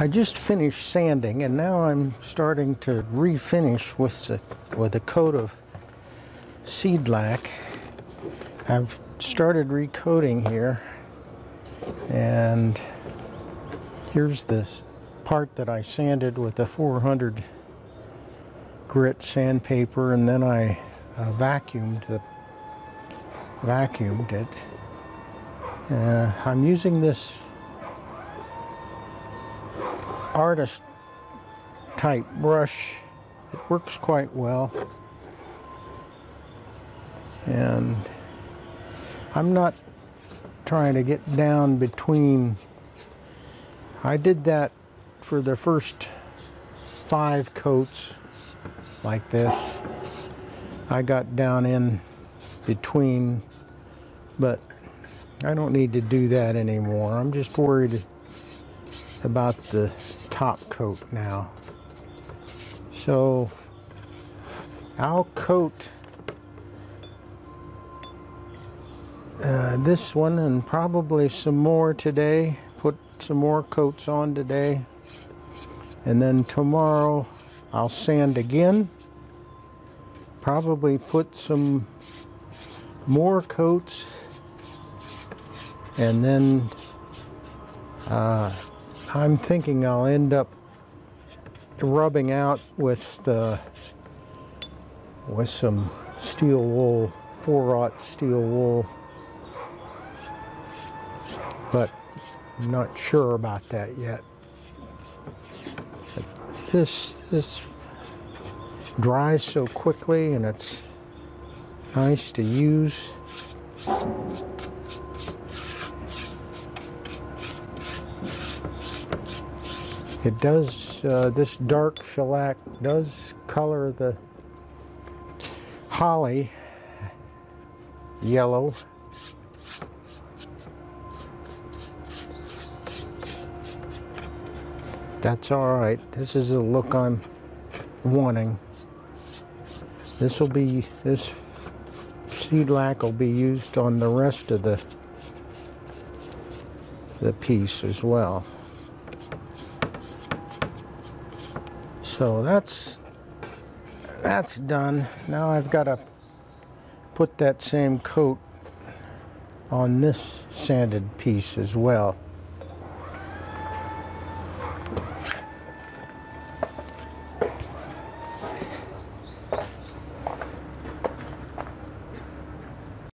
I just finished sanding and now I'm starting to refinish with a, with a coat of seed lac. I've started recoating here and here's this part that I sanded with a 400 grit sandpaper and then I uh, vacuumed the vacuumed it. Uh, I'm using this artist type brush. It works quite well. And I'm not trying to get down between. I did that for the first five coats like this. I got down in between, but I don't need to do that anymore. I'm just worried about the top coat now. So I'll coat uh, this one and probably some more today. Put some more coats on today. And then tomorrow I'll sand again. Probably put some more coats. And then uh, I'm thinking I'll end up rubbing out with the with some steel wool, 4-aught steel wool. But I'm not sure about that yet. But this this dries so quickly and it's nice to use. It does, uh, this dark shellac does color the holly yellow. That's all right. This is the look I'm wanting. This will be, this seed lac will be used on the rest of the, the piece as well. So that's that's done. Now I've got to put that same coat on this sanded piece as well.